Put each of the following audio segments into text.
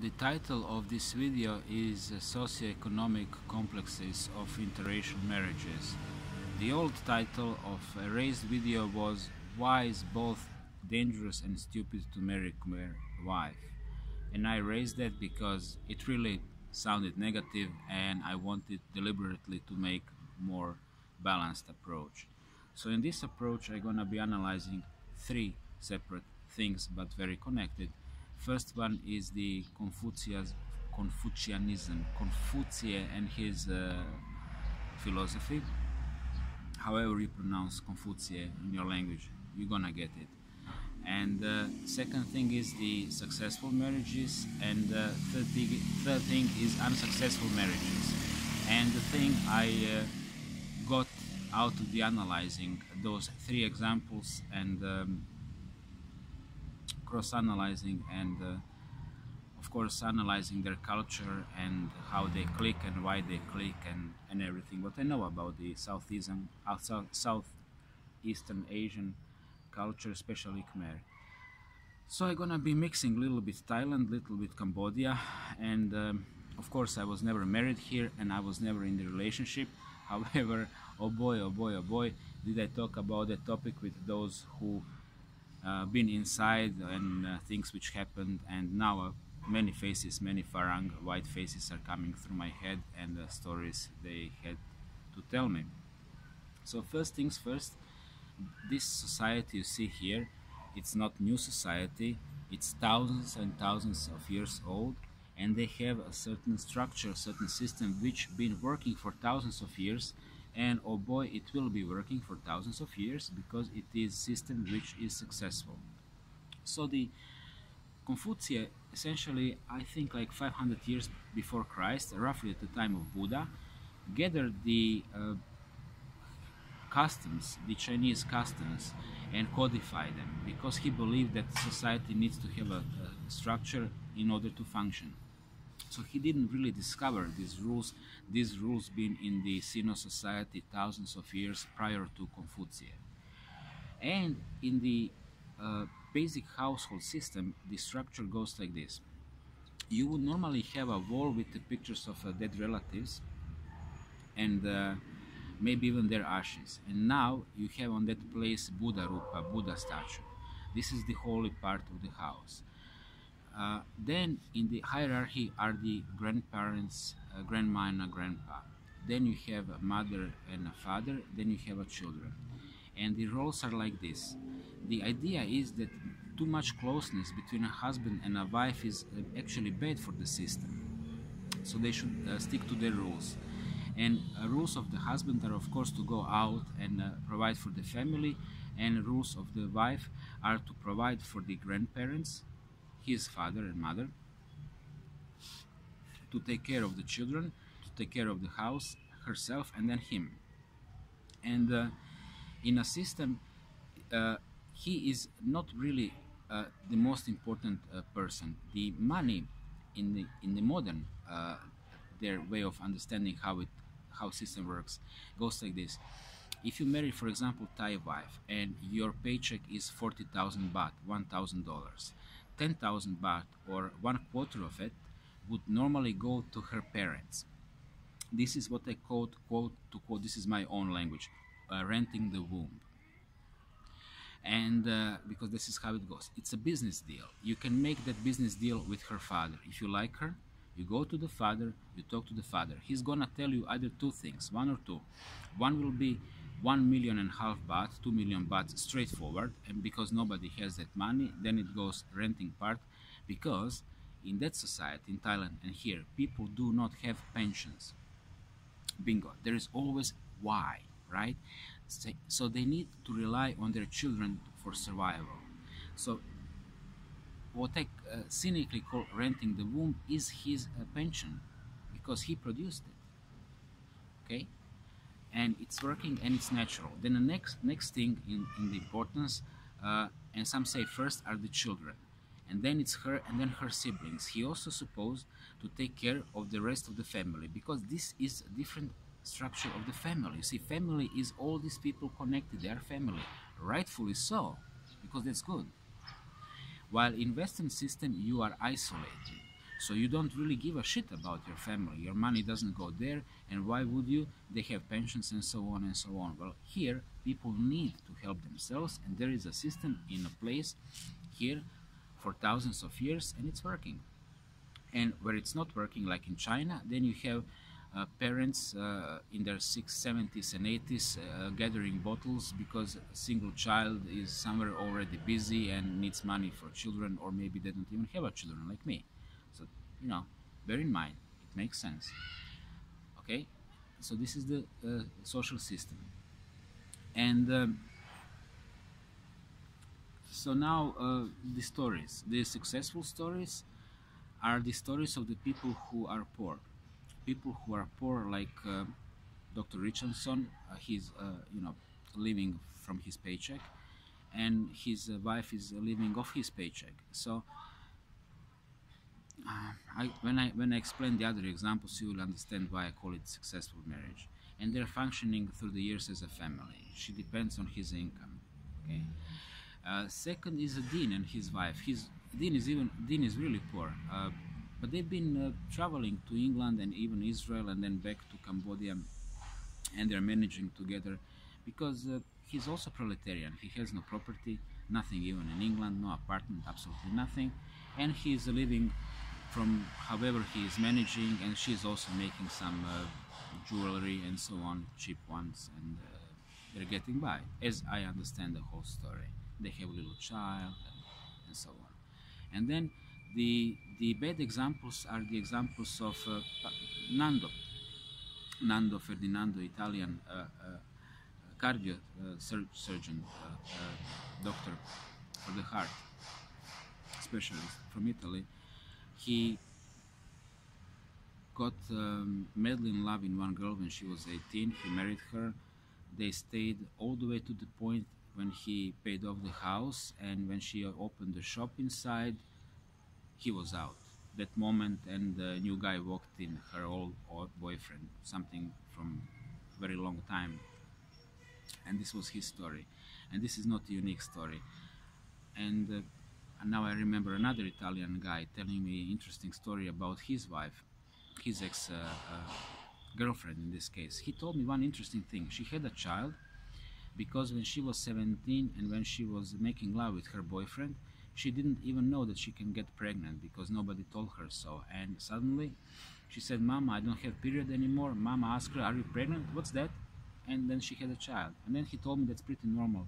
The title of this video is uh, Socioeconomic Complexes of Interracial Marriages. The old title of a raised video was Why is both dangerous and stupid to marry Khmer wife? And I raised that because it really sounded negative and I wanted deliberately to make more balanced approach. So in this approach I'm gonna be analyzing three separate things but very connected First one is the Confucius, Confucianism, Confucius and his uh, philosophy. However you pronounce Confucius in your language, you're gonna get it. And uh, second thing is the successful marriages, and uh, third, thing, third thing is unsuccessful marriages. And the thing I uh, got out of the analyzing those three examples and um, cross-analyzing and uh, of course analyzing their culture and how they click and why they click and, and everything. What I know about the Southeastern uh, South, Southeastern Asian culture especially Khmer. So I'm gonna be mixing a little bit Thailand little bit Cambodia and um, of course I was never married here and I was never in the relationship. However oh boy oh boy oh boy did I talk about the topic with those who been inside and uh, things which happened and now uh, many faces many farang white faces are coming through my head and the stories they had to tell me. So first things first this society you see here it's not new society. It's thousands and thousands of years old and they have a certain structure certain system which been working for thousands of years and oh boy it will be working for thousands of years because it is system which is successful. So the Confucius essentially I think like 500 years before Christ roughly at the time of Buddha gathered the uh, customs the Chinese customs and codify them because he believed that society needs to have a, a structure in order to function so he didn't really discover these rules, these rules being in the Sino society thousands of years prior to Confucius. And in the uh, basic household system, the structure goes like this. You would normally have a wall with the pictures of uh, dead relatives and uh, maybe even their ashes. And now you have on that place Buddha Rupa, Buddha statue. This is the holy part of the house. Uh, then in the hierarchy are the grandparents, uh, grandma and a grandpa. Then you have a mother and a father. Then you have a children. And the roles are like this. The idea is that too much closeness between a husband and a wife is uh, actually bad for the system. So they should uh, stick to their rules. And uh, rules of the husband are of course to go out and provide for the family and rules of the wife are to provide for the grandparents his father and mother, to take care of the children, to take care of the house, herself, and then him. And uh, in a system, uh, he is not really uh, the most important uh, person. The money in the in the modern uh, their way of understanding how it how system works goes like this. If you marry, for example, Thai wife, and your paycheck is forty thousand baht, one thousand dollars, 10,000 baht or one quarter of it would normally go to her parents. This is what I quote, quote to quote, this is my own language, uh, renting the womb. And uh, because this is how it goes, it's a business deal. You can make that business deal with her father. If you like her, you go to the father, you talk to the father. He's gonna tell you either two things, one or two. One will be 1 million and a half baht, 2 million baht straightforward and because nobody has that money then it goes renting part because in that society in Thailand and here people do not have pensions. Bingo. There is always why right? So they need to rely on their children for survival. So what I uh, cynically call renting the womb is his uh, pension because he produced it. Okay and it's working and it's natural. Then the next next thing in, in the importance, uh, and some say first are the children, and then it's her and then her siblings. He also supposed to take care of the rest of the family because this is a different structure of the family. You see, family is all these people connected. They are family, rightfully so, because that's good. While in Western system you are isolated. So you don't really give a shit about your family. Your money doesn't go there, and why would you? They have pensions and so on and so on. Well, here people need to help themselves, and there is a system in a place here for thousands of years, and it's working. And where it's not working, like in China, then you have uh, parents uh, in their 6 70s and 80s uh, gathering bottles because a single child is somewhere already busy and needs money for children or maybe they don't even have a children like me so you know bear in mind it makes sense okay so this is the uh, social system and um, so now uh, the stories the successful stories are the stories of the people who are poor people who are poor, like uh, Dr. Richardson, uh, he's uh, you know living from his paycheck, and his uh, wife is living off his paycheck. So. Uh, I, when I when I explain the other examples, you will understand why I call it successful marriage. And they're functioning through the years as a family. She depends on his income. Okay. Uh, second is a dean and his wife. His dean is even dean is really poor. Uh, but they've been uh, traveling to England and even Israel and then back to Cambodia, and they're managing together because uh, he's also proletarian. He has no property, nothing even in England, no apartment, absolutely nothing, and he's living from however he is managing, and she's also making some uh, jewelry and so on, cheap ones, and uh, they're getting by, as I understand the whole story. They have a little child and, and so on, and then the, the bad examples are the examples of uh, Nando, Nando Ferdinando, Italian uh, uh, cardio uh, sur surgeon, doctor for the heart, specialist from Italy. He got um, madly in love in one girl when she was 18. He married her. They stayed all the way to the point when he paid off the house and when she opened the shop inside he was out that moment and the new guy walked in her old, old boyfriend something from very long time and this was his story and this is not a unique story and uh, now i remember another italian guy telling me an interesting story about his wife his ex uh, uh, girlfriend in this case he told me one interesting thing she had a child because when she was 17 and when she was making love with her boyfriend she didn't even know that she can get pregnant because nobody told her so. And suddenly she said, Mama, I don't have period anymore. Mama asked her, Are you pregnant? What's that? And then she had a child. And then he told me that's pretty normal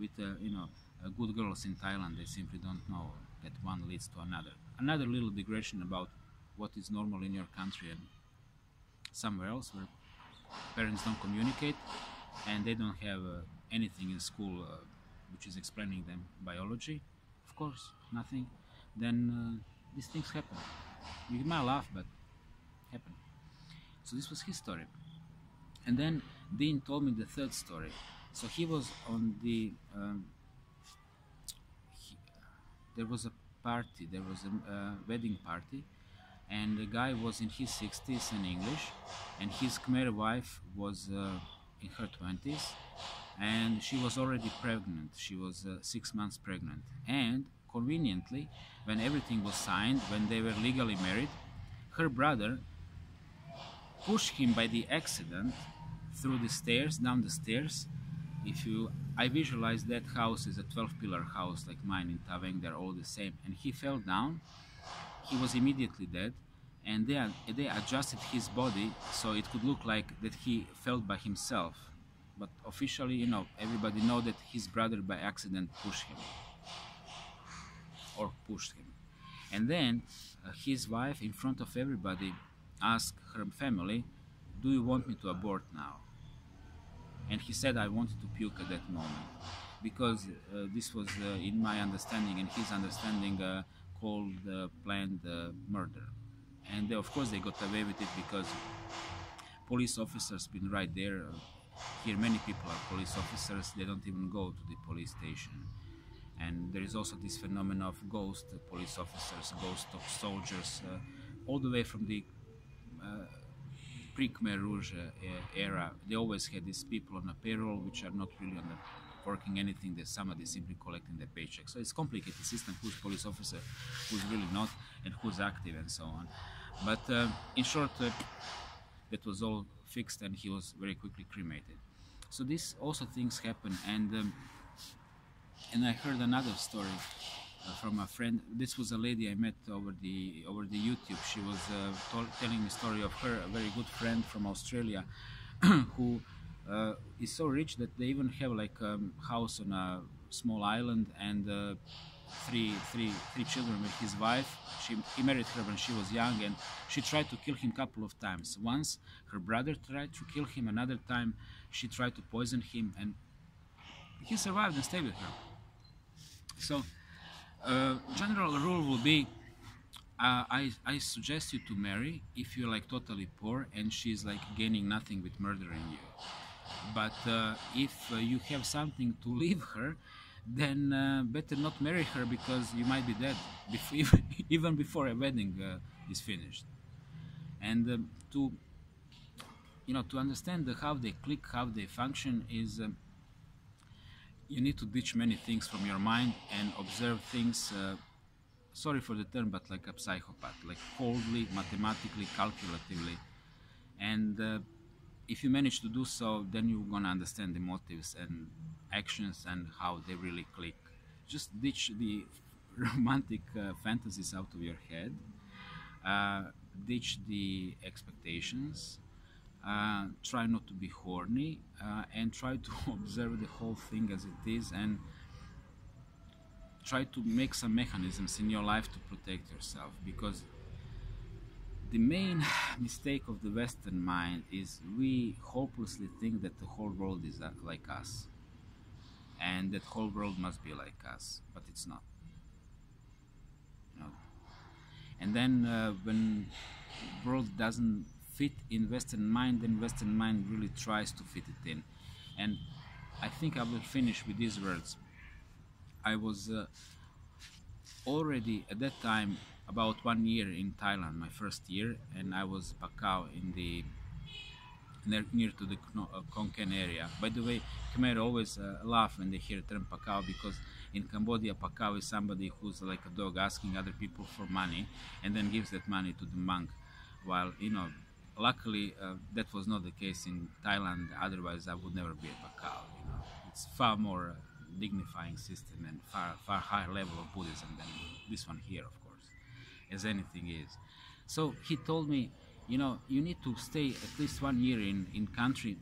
with, uh, you know, uh, good girls in Thailand. They simply don't know that one leads to another. Another little digression about what is normal in your country and somewhere else where parents don't communicate and they don't have uh, anything in school uh, which is explaining them biology of course, nothing, then uh, these things happen. You might laugh, but happen. So this was his story. And then Dean told me the third story. So he was on the. Um, there was a party. There was a uh, wedding party, and the guy was in his 60s and English, and his Khmer wife was uh, in her 20s, and she was already pregnant. She was uh, six months pregnant. And conveniently, when everything was signed, when they were legally married, her brother pushed him by the accident through the stairs, down the stairs. If you, I visualize that house is a 12 pillar house like mine in Taveng, they're all the same. And he fell down. He was immediately dead and they, they adjusted his body so it could look like that he fell by himself but officially, you know, everybody know that his brother by accident pushed him or pushed him. And then uh, his wife, in front of everybody, asked her family, "Do you want me to abort now?" And he said, "I wanted to puke at that moment." Because uh, this was, uh, in my understanding and his understanding, uh, called planned uh, murder. And they, of course, they got away with it because police officers been right there uh, here many people are police officers, they don't even go to the police station. And there is also this phenomenon of ghost police officers, ghost of soldiers, uh, all the way from the uh, pre-Khmer Rouge uh, era. They always had these people on a payroll which are not really on the working anything. There's somebody simply collecting the paycheck. So it's complicated system. Who's police officer, who's really not, and who's active, and so on. But uh, in short, uh, that was all fixed, and he was very quickly cremated. So these also things happen, and um, and I heard another story from a friend. This was a lady I met over the over the YouTube. She was uh, telling the story of her, a very good friend from Australia, who uh, is so rich that they even have like a house on a small island and uh, three three three children with his wife. She he married her when she was young, and she tried to kill him a couple of times. Once her brother tried to kill him. Another time she tried to poison him, and he survived and stayed with her. So uh, general rule will be uh, I, I suggest you to marry if you're like totally poor and she's like gaining nothing with murdering you. But uh, if uh, you have something to leave her then uh, better not marry her because you might be dead even before a wedding is finished. And um, to you know to understand how they click how they function is um, you need to ditch many things from your mind and observe things uh, sorry for the term but like a psychopath like coldly mathematically calculatively. And uh, if you manage to do so then you're gonna understand the motives and actions and how they really click. Just ditch the romantic uh, fantasies out of your head. Uh, ditch the expectations uh, try not to be horny uh, and try to observe the whole thing as it is and try to make some mechanisms in your life to protect yourself because the main mistake of the western mind is we hopelessly think that the whole world is uh, like us and that whole world must be like us but it's not you know? and then uh, when world doesn't fit in Western mind, then Western mind really tries to fit it in. And I think I will finish with these words. I was uh, already at that time about one year in Thailand, my first year, and I was Pakao in the near, near to the uh, Khon Kaen area. By the way, Khmer always uh, laugh when they hear the term Pakao because in Cambodia, Pakao is somebody who's like a dog asking other people for money and then gives that money to the monk. While you know luckily uh, that was not the case in Thailand. Otherwise, I would never be a Pakao. You know, it's far more uh, dignifying system and far far higher level of Buddhism than this one here, of course, as anything is. So he told me, you know, you need to stay at least one year in in country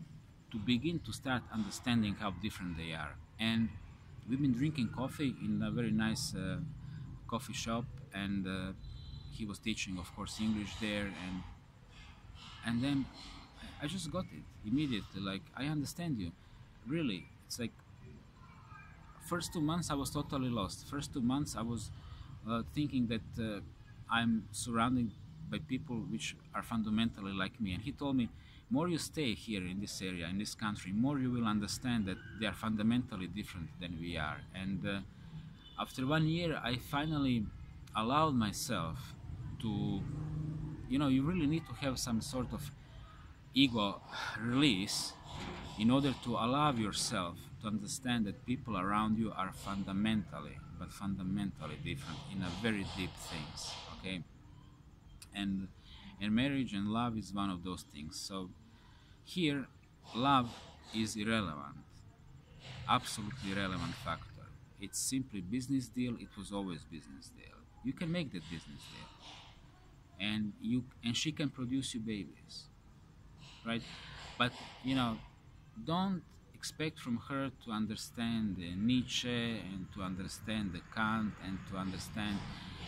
to begin to start understanding how different they are. And we've been drinking coffee in a very nice uh, coffee shop, and uh, he was teaching, of course, English there, and and then I just got it immediately. Like I understand you, really. It's like first two months I was totally lost. First two months I was uh, thinking that uh, I'm surrounded by people which are fundamentally like me. And he told me, more you stay here in this area, in this country, more you will understand that they are fundamentally different than we are. And uh, after one year, I finally allowed myself to you know you really need to have some sort of ego release in order to allow yourself to understand that people around you are fundamentally but fundamentally different in a very deep things okay? And and marriage and love is one of those things. So here love is irrelevant absolutely irrelevant factor. It's simply business deal. It was always business deal. You can make that business deal and you and she can produce you babies right? But you know don't expect from her to understand Nietzsche and to understand the Kant and to understand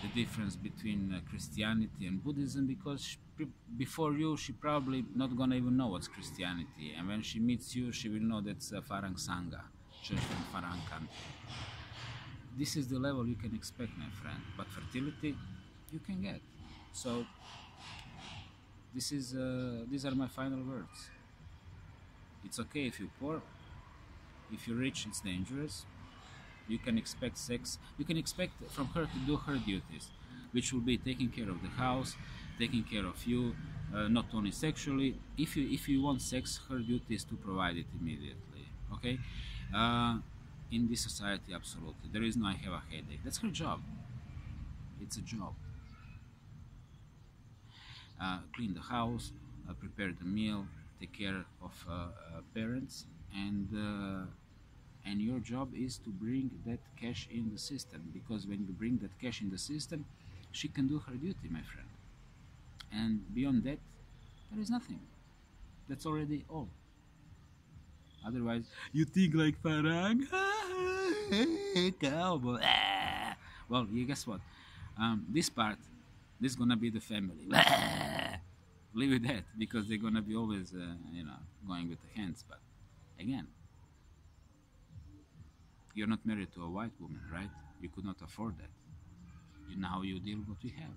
the difference between uh, Christianity and Buddhism because she, before you she probably not gonna even know what's Christianity. And when she meets you she will know that's uh, Farang Sangha Church from Farang this is the level you can expect my friend. But fertility you can get so this is uh, these are my final words. It's okay if you're poor. If you're rich, it's dangerous. You can expect sex. You can expect from her to do her duties, which will be taking care of the house, taking care of you, uh, not only sexually. If you if you want sex, her duty is to provide it immediately. Okay. Uh, in this society, absolutely. There is no I have a headache. That's her job. It's a job. Uh, clean the house, uh, prepare the meal, take care of uh, parents, and and your job is to bring that cash in the system because when you bring that cash in the system, she can do her duty, my friend. And beyond that, there is nothing. That's already all. Otherwise, you think like Farang, cowboy. Well, you guess what? Um, this part, this is gonna be the family. Leave it that because they're gonna be always, uh, you know, going with the hands. But again, you're not married to a white woman, right? You could not afford that. You, now you deal what you have.